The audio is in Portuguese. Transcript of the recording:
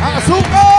Açúcar!